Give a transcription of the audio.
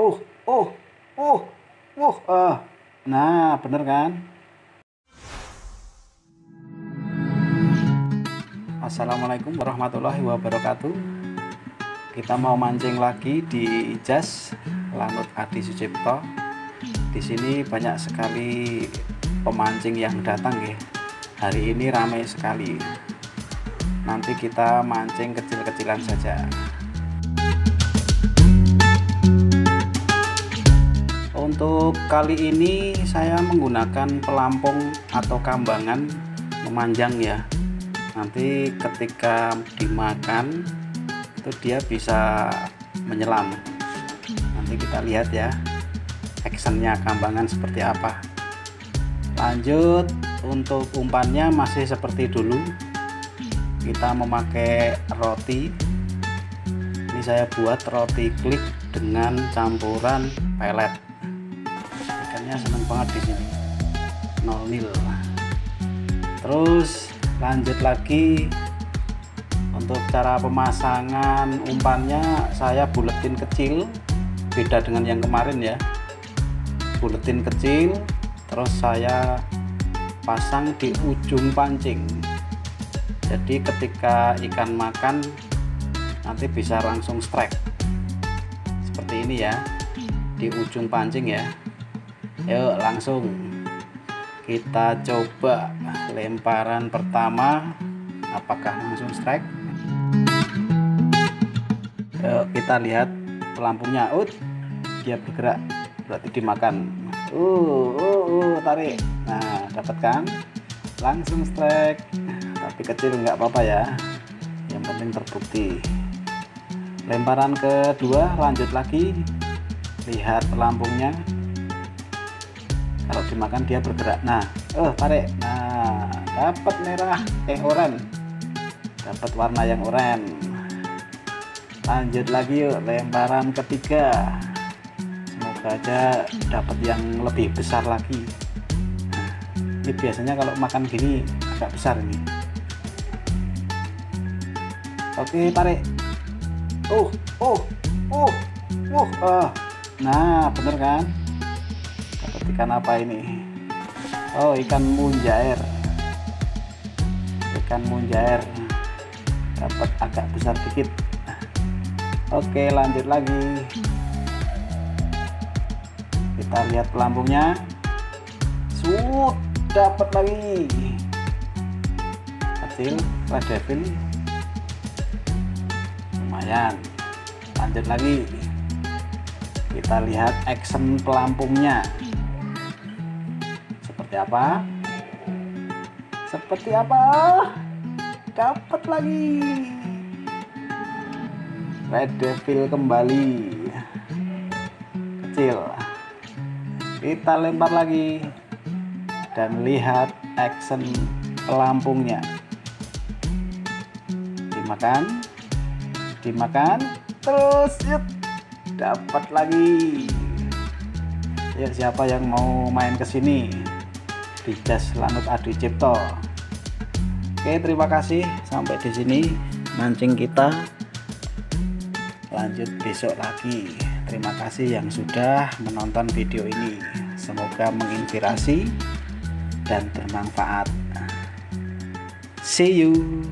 uh uh uh uh uh nah bener kan? Assalamualaikum warahmatullahi wabarakatuh. Kita mau mancing lagi di Jas Lanut Adi Sucipto. Di sini banyak sekali pemancing yang datang ya. Hari ini ramai sekali. Nanti kita mancing kecil-kecilan saja untuk kali ini saya menggunakan pelampung atau kambangan memanjang ya. Nanti ketika dimakan itu dia bisa menyelam. Nanti kita lihat ya actionnya kambangan seperti apa. Lanjut untuk umpannya masih seperti dulu. Kita memakai roti. Ini saya buat roti klik dengan campuran pelet ikannya seneng banget di sini. Nol nil. Terus lanjut lagi. Untuk cara pemasangan umpannya saya buletin kecil. Beda dengan yang kemarin ya. Buletin kecil terus saya pasang di ujung pancing. Jadi ketika ikan makan nanti bisa langsung strike. Seperti ini ya di ujung pancing ya yuk langsung. Kita coba lemparan pertama. Apakah langsung strike? Yuk kita lihat pelampungnya ut dia bergerak. Berarti dimakan. Uh uh uh tarik. Nah dapat kan langsung strike. Tapi kecil nggak apa-apa ya. Yang penting terbukti. Lemparan kedua lanjut lagi. Lihat pelampungnya kalau dimakan dia bergerak. Nah oh tarik. Nah dapat merah eh oranye. Dapat warna yang oranye. Lanjut lagi yuk lemparan ketiga. Semoga aja dapat yang lebih besar lagi. Ini biasanya kalau makan gini agak besar ini. Oke tarik. Uh uh uh uh uh nah bener kan ikan apa ini? Oh ikan munjair. Ikan munjair. Dapat agak besar dikit. Oke lanjut lagi. Kita lihat pelampungnya sud dapat lagi. Kecil red devil lumayan. Lanjut lagi. Kita lihat action pelampungnya seperti apa? Seperti apa? Dapat lagi. Red devil kembali. Kecil. Kita lempar lagi. Dan lihat action pelampungnya. Dimakan. Dimakan. Terus yuk. Dapat lagi. Ya siapa yang mau main ke sini di Jas Lanut Adi Cipto. Oke terima kasih. Sampai di sini mancing kita. Lanjut besok lagi. Terima kasih yang sudah menonton video ini. Semoga menginspirasi dan bermanfaat. See you